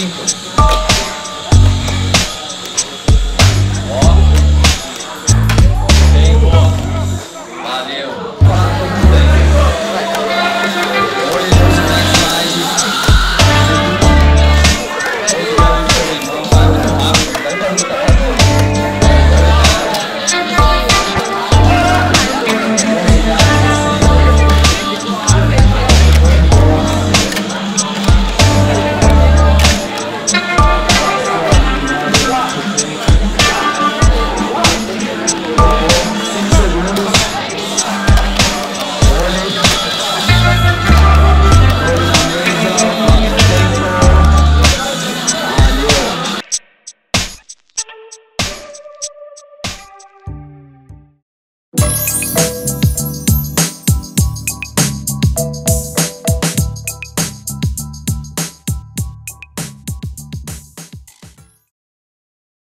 equipos.